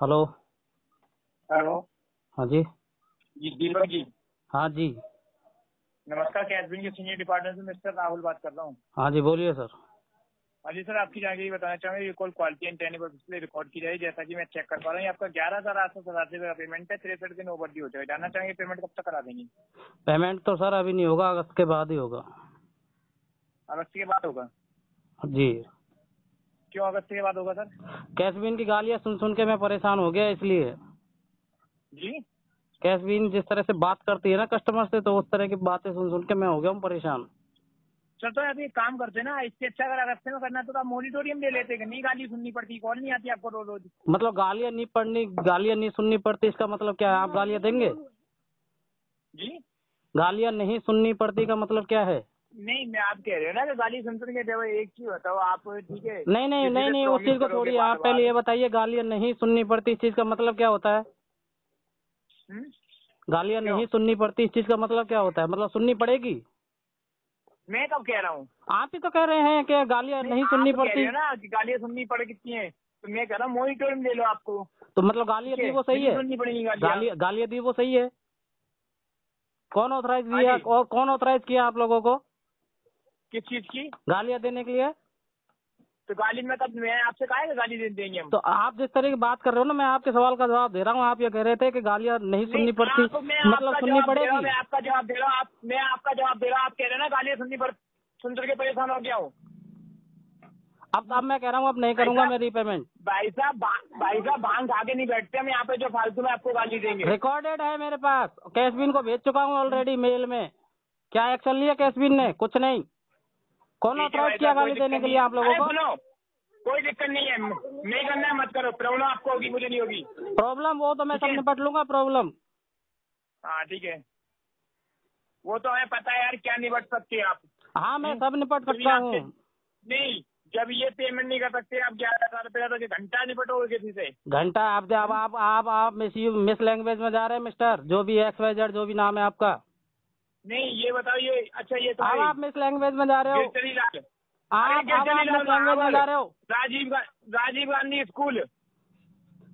Hello. Hello. हाँ जी। जी दीपक जी। हाँ जी। नमस्कार कैशबिन के सीनियर डिपार्टमेंट से मिस्टर राहुल बात कर रहा हूँ। हाँ जी बोलिए सर। हाँ जी सर आपकी जानकारी बताना चाहूँगा ये कॉल क्वालिटी एंड टेन पर इसलिए रिकॉर्ड की जाए जैसा कि मैं चेक कर पा रहा हूँ आपका ग्यारह हज़ार आठ सौ सतासी रुपये पेमेंट है तिरसठ दिन ओवर ड्यू हो जाएगा। जानना चाहेंगे पेमेंट कब तक करा देंगे? पेमेंट तो सर अभी नहीं होगा अगस्त के बाद ही होगा। अगस्त के बाद होगा? जी। क्यों अगस्त के बाद होगा सर? कैशबिन की गालियाँ सुन सुन के मैं परेशान हो गया इसलिए। जी? कैशबिन जिस तरह से बात करती है ना कस्टमर से तो उस तरह की बातें सुन सुन के मैं हो गया हूँ परेशान। सर तो अभी एक काम करते ना इससे अच्छा अगर अगस्त में करना तो आप मोनिटोरियम ले लेते नहीं गाली सुननी पड़ती कॉल नहीं आती आपको रोज रोज। मतलब गालियाँ नहीं पड़नी गालियाँ नहीं सुननी पड़ती इसका मतलब क्या है? आप गालियाँ देंगे? जी? गालियाँ नहीं सुननी पड़ती का मतलब क्या है? नहीं मैं आप कह रहे हो ना कि गाली सुन सुन के जब एक चीज़ बताओ आप ठीक है नहीं नहीं नहीं नहीं उस चीज़ को छोड़िए आप पहले ये बताइए गालियाँ नहीं सुननी पड़ती इस चीज़ का मतलब क्या होता है? हम्म? गालियाँ नहीं सुननी पड़ती इस चीज़ का मतलब क्या होता है? मतलब सुननी पड़ेगी? मैं कब कह रहा हूँ? आप ही तो कह रहे हैं कि गालियाँ नहीं सुननी पड़ती। हो ना गालियाँ सुननी पड़ कितनी है। तो मैं कह रहा हूँ मोनिटोरियम ले लो आपको। तो मतलब गालियाँ दी वो सही है? सुननी पड़ेगी गालियाँ। दी वो सही है? कौन ऑथराइज हाँ किया और कौन ऑथराइज किया आप लोगों को? किस चीज़ की? गालियाँ देने के लिए। तो गाली में कब मैं आपसे कहा गाली दे देंगे हम? तो आप जिस तरह की बात कर रहे हो ना मैं आपके सवाल का जवाब दे रहा हूँ। आप ये कह रहे थे कि गालियाँ नहीं सुननी पड़ती। मतलब सुननी पड़ेगी। मैं आपका जवाब दे रहा हूँ। आप मैं आपका जवाब दे रहा हूँ। आप कह रहे हैं ना गालियाँ सुननी पड़ सुन के परेशान हो गया हूँ। अब अब मैं कह रहा हूँ अब नहीं करूँगा मैं रीपेमेंट भाई साहब भाई साहब भाँग खा के नहीं बैठते हम यहाँ पे जो फालतू में आपको गाली देंगे। रिकॉर्डेड है मेरे पास। कैशबिन को भेज चुका हूँ ऑलरेडी मेल में। क्या एक्शन लिया कैशबिन ने? कुछ नहीं। कौन ऑथराइज किया गाली देने के लिए आप। लोगों को? कोई दिक्कत नहीं है। नहीं करना है मत करो। प्रॉब्लम आपको होगी मुझे नहीं होगी। प्रॉब्लम वो तो मैं सब निपट लूँगा प्रॉब्लम। हाँ ठीक है। वो तो हमें पता है यार क्या निपट सकते हैं आप। हाँ मैं सब निपट सकता हूँ। नहीं जब ये पेमेंट नहीं कर सकते आप ग्यारह हज़ार रुपये तो घंटा निपटोगे किसी से। घंटा आप आप आप आप मिस मिस लैंग्वेज में जा रहे हैं मिस्टर जो भी एक्स वाई जेड जो भी नाम है आपका। नहीं ये बताओ ये अच्छा ये तो आप मिस लैंग्वेज में जा रहे हो। गिरचरी लाल आप मिस लैंग्वेज में जा रहे हो। राजीव राजीव गांधी स्कूल।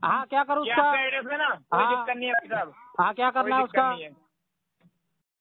हाँ क्या करूँ उसका? एड्रेस है ना? कोई हाँ। दिक्कत नहीं है भाई साहब। हाँ क्या करना है उसका?